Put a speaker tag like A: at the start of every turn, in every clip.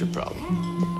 A: your problem?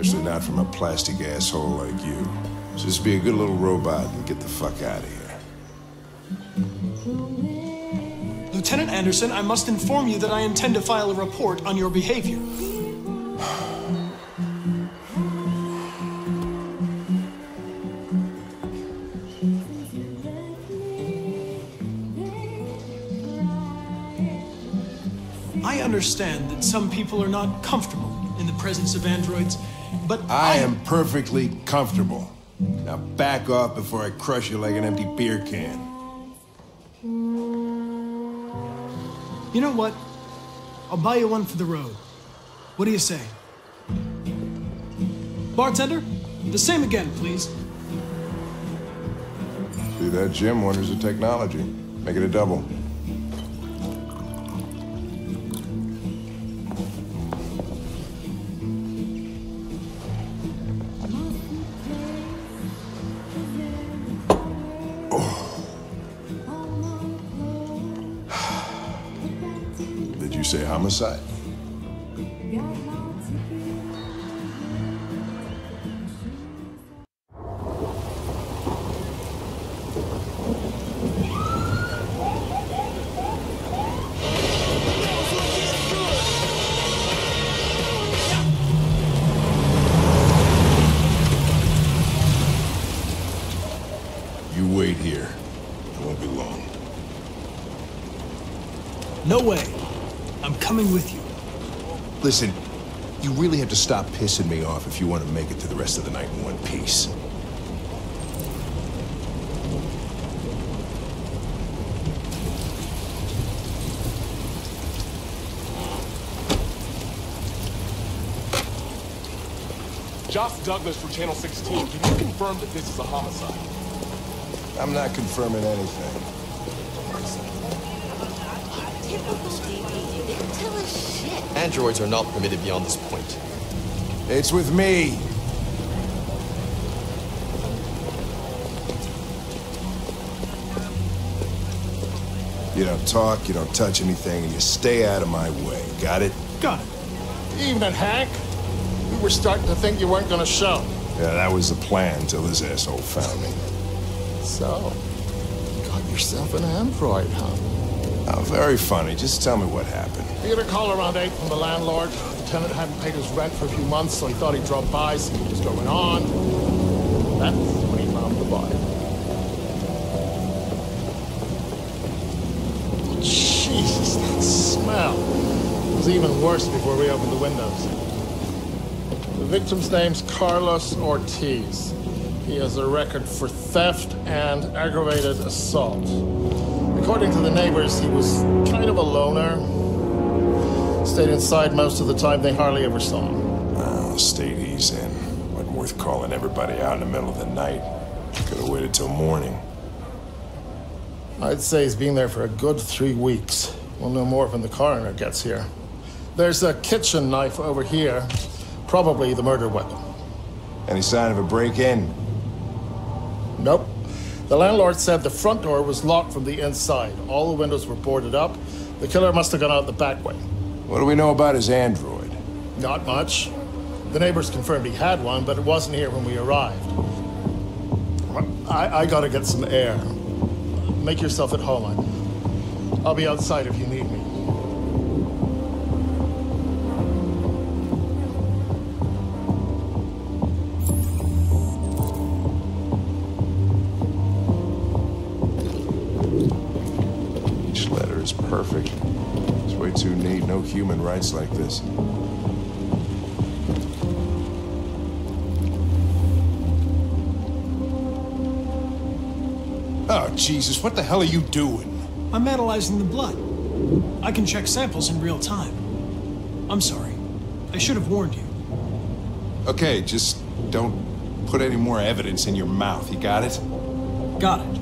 B: Especially not from a plastic asshole like you. Just be a good little robot and get the fuck out of here.
C: Lieutenant Anderson, I must inform you that I intend to file a report on your behavior. I understand that some people are not comfortable in the presence of androids, but
B: I am perfectly comfortable. Now back off before I crush you like an empty beer can.
C: You know what? I'll buy you one for the road. What do you say? Bartender, the same again, please.
B: See that, Jim? Wonders of technology. Make it a double. You
C: coming with you.
B: Listen, you really have to stop pissing me off if you want to make it to the rest of the night in one piece.
D: Josh Douglas for Channel 16. Can you confirm that this is a homicide?
B: I'm not confirming anything.
E: Typical Stevie. You didn't tell us shit.
A: Androids are not permitted beyond this point.
B: It's with me. You don't talk, you don't touch anything, and you stay out of my way. Got it?
C: Got it.
F: Evening, Hank. We were starting to think you weren't going to show.
B: Yeah, that was the plan till this asshole found me.
F: So, you got yourself an android, huh?
B: Oh, very funny. Just tell me what happened.
F: We had a call around 8 from the landlord. The tenant hadn't paid his rent for a few months, so he thought he'd drop by, see what was going on. That's when he found the body. Oh, Jesus, that smell. It was even worse before we opened the windows. The victim's name's Carlos Ortiz. He has a record for theft and aggravated assault. According to the neighbors, he was kind of a loner. Stayed inside most of the time, they hardly ever saw him.
B: Oh, stayed easy in. Wasn't worth calling everybody out in the middle of the night. Could have waited till morning.
F: I'd say he's been there for a good three weeks. We'll know more when the coroner gets here. There's a kitchen knife over here, probably the murder weapon.
B: Any sign of a break-in?
F: Nope. The landlord said the front door was locked from the inside. All the windows were boarded up. The killer must have gone out the back way.
B: What do we know about his android?
F: Not much. The neighbors confirmed he had one, but it wasn't here when we arrived. I, I gotta get some air. Make yourself at home. I'll be outside if you need me.
B: No human rights like this. Oh, Jesus, what the hell are you doing?
C: I'm analyzing the blood. I can check samples in real time. I'm sorry. I should have warned you.
B: Okay, just don't put any more evidence in your mouth. You got it?
C: Got it.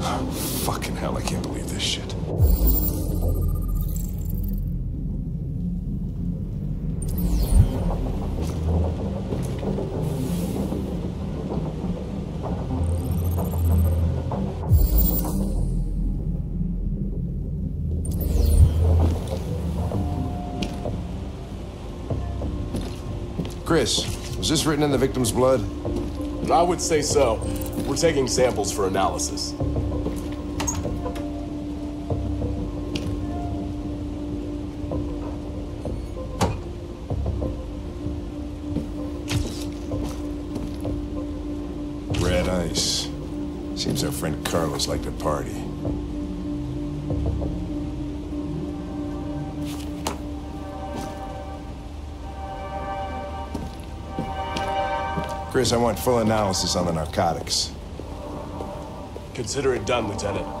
B: Fucking hell, I can't believe this shit. Chris, was this written in the victim's blood?
D: I would say so. We're taking samples for analysis.
B: Red ice. Seems our friend Carlos liked to party. Chris, I want full analysis on the narcotics.
D: Consider it done, Lieutenant.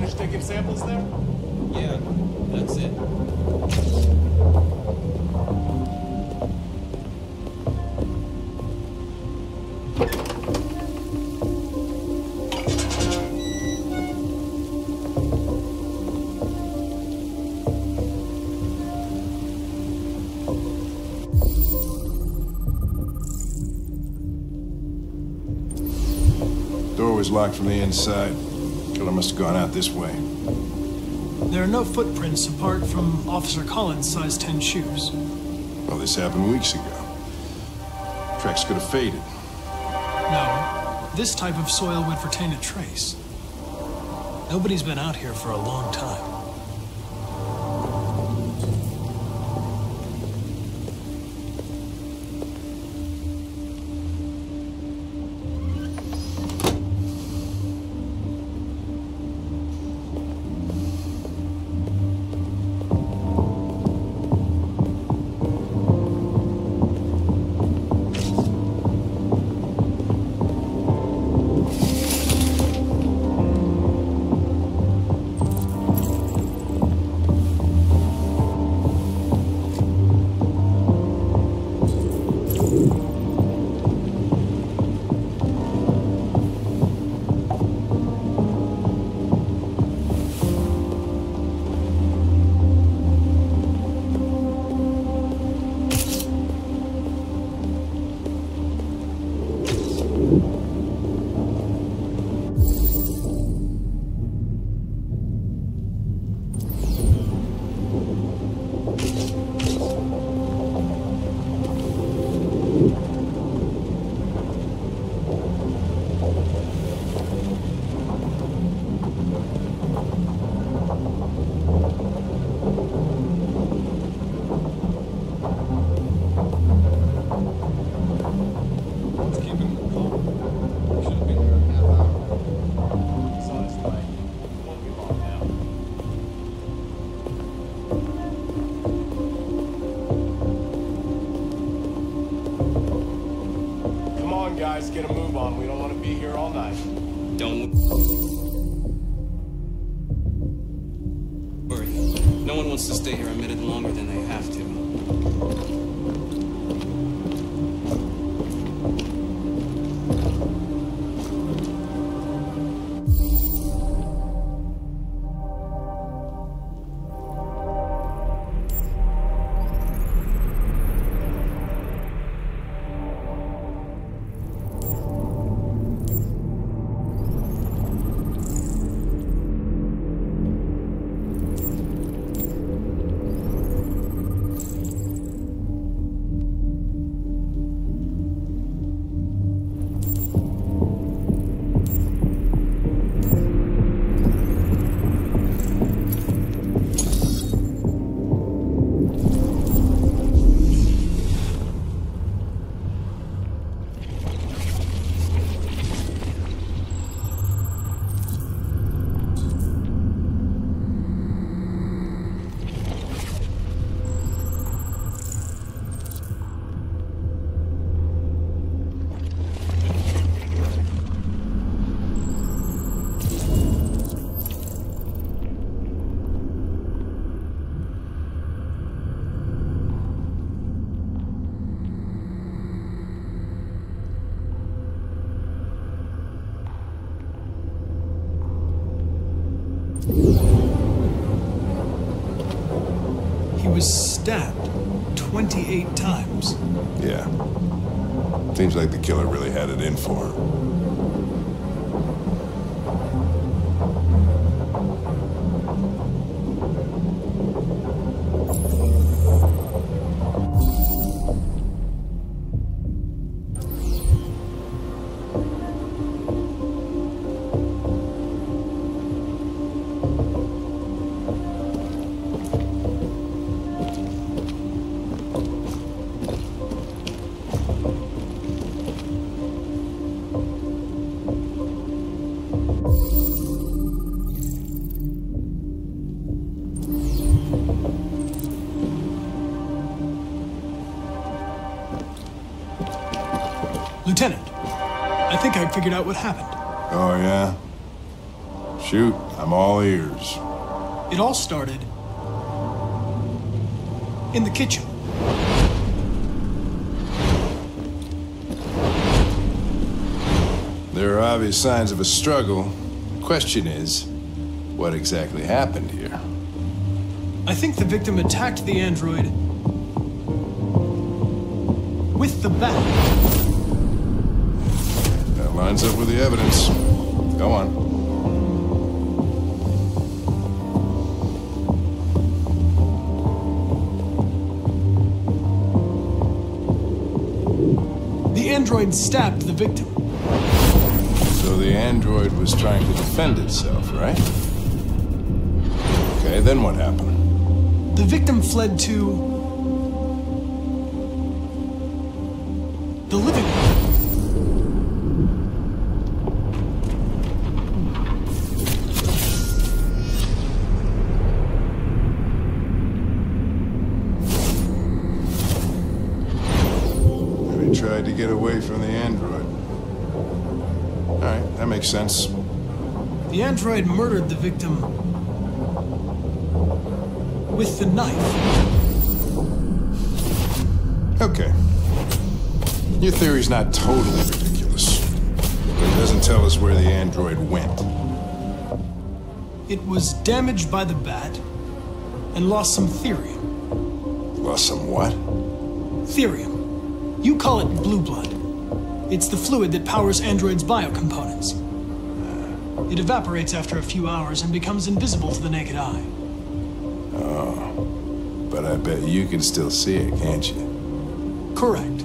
D: Finished taking samples there?
A: Yeah, that's it.
B: Door was locked from the inside. Killer must have gone out this way.
C: There are no footprints apart from Officer Collins' size 10 shoes.
B: Well, this happened weeks ago. Tracks could have faded.
C: No, this type of soil would retain a trace. Nobody's been out here for a long time.
D: Come on, guys, get a move on. We don't want to be here all night.
A: Don't worry. No one wants to stay here a minute longer than they have to.
B: Seems like the killer really had it in for him.
C: Lieutenant, I think I figured out what happened.
B: Oh, yeah? Shoot, I'm all ears.
C: It all started in the kitchen.
B: There are obvious signs of a struggle. The question is, what exactly happened here?
C: I think the victim attacked the android with the bat.
B: Lines up with the evidence. Go on.
C: The android stabbed the victim.
B: So the android was trying to defend itself, right? Okay, then what happened?
C: The victim fled to the living
B: tried to get away from the android. Alright, that makes sense.
C: The android murdered the victim with the knife.
B: Okay. Your theory's not totally ridiculous. But it doesn't tell us where the android went.
C: It was damaged by the bat and lost some thirium.
B: Lost some what?
C: Thirium. You call it blue blood. It's the fluid that powers androids' biocomponents. It evaporates after a few hours and becomes invisible to the naked eye.
B: Oh, But I bet you can still see it, can't you?
C: Correct.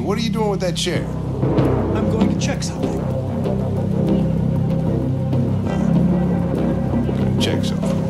B: Yeah.
G: are you doing with that chair?
C: I'm going to check something.
G: Check something.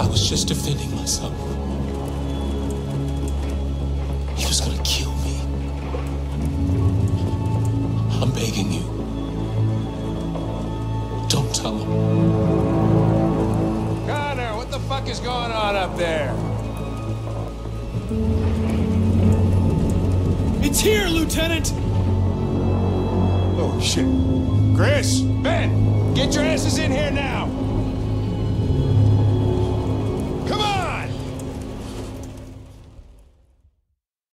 H: I was just defending myself. He was gonna kill me. I'm begging you. Don't tell him.
B: Connor, what the fuck is going on up there?
C: It's here, Lieutenant!
G: Oh, shit.
B: Chris, Ben, get your asses in here now.